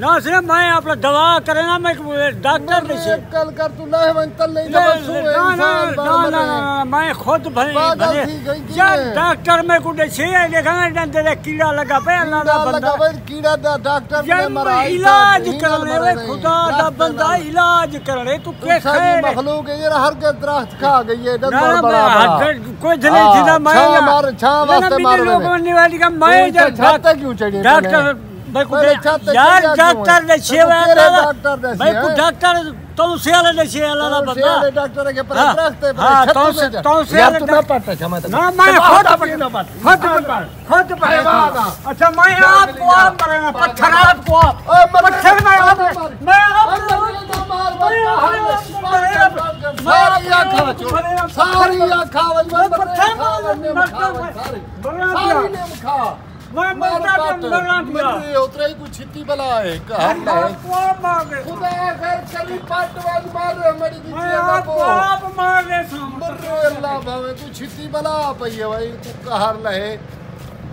ਨਾ ਸਿਰਫ ਮੈਂ ਆਪਣਾ ਦਵਾ ਕਰਨਾ ਮੈਂ ਡਾਕਟਰ ਨਹੀਂ ਸੀ ਕੱਲ ਕਰ ਤੂੰ ਨਾ ਹਵਨ ਤਲ ਨਹੀਂ ਦਵਾ ਸੂਏ ਨਾ ਨਾ ਨਾ ਨਾ ਮੈਂ ਖੁਦ ਭਈ ਭਈ ਚਾ ਡਾਕਟਰ ਮੈਂ ਕੋ ਦੇਛੇ ਲਿਖਾਂ ਦੰਦ ਦੇ ਕੀੜਾ ਲਗਾ ਪਿਆ ਅੱਲਾ ਦਾ ਬੰਦਾ ਲਗਾ ਪਿਆ ਕੀੜਾ ਦਾ ਡਾਕਟਰ ਨੇ ਮਰਾਇਆ ਇਲਾਜ ਕਰਨੇ ਵੇ ਖੁਦਾ ਦਾ ਬੰਦਾ ਇਲਾਜ ਕਰਨੇ ਤੂੰ ਕਿਹੜੇ ਮਖਲੂਕ ਹੈ ਯਾਰ ਹਰ ਕੇ ਦਰਖਤ ਖਾ ਗਈ ਹੈ ਇਹਦਾ ਬੜਾ ਬੜਾ ਹਾਂ ਕੋਈ ਜਲੇ ਜਿੰਦਾ ਮੈਂ ਛਾਂ ਮਾਰ ਛਾਂ ਵਾਸਤੇ ਮਾਰ ਲੋਕ ਬੰਨੀ ਵਾਲੀ ਕਾ ਮੈਂ ਜਾ ਛੱਤ ਕਿਉਂ ਚੜੀ ਡਾਕਟਰ یار ڈاکٹر نے چھ وے لا لا بھائی کو ڈاکٹر تو سی والے نے چھ لا لا بابا سی والے ڈاکٹر کے پر رکھتے ہاں تو سی تو سی والے تو میں پڑھتا تھا میں نا میں خود پڑھ نہ بات خود پڑھ خود پڑھ اچھا میں اپ کو اپ کروں گا پتھر اپ کو اپ پتھر میں اپ میں اپ کو مار مار ساری اکھاں ساری اکھاں پتھر مار مار ساری نے کھا میں ملتا کے اندر دیا۔ مجھے اترے ہی چھتی بلا ہے خدا غیر چلی پاٹ واج مار ہماری دی میں آپ کو۔ آپ مانگے سامنے۔ اللہ بھاوے تو چھتی بلا پئی ہے بھائی تو قہر لہے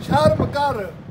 شرم کر۔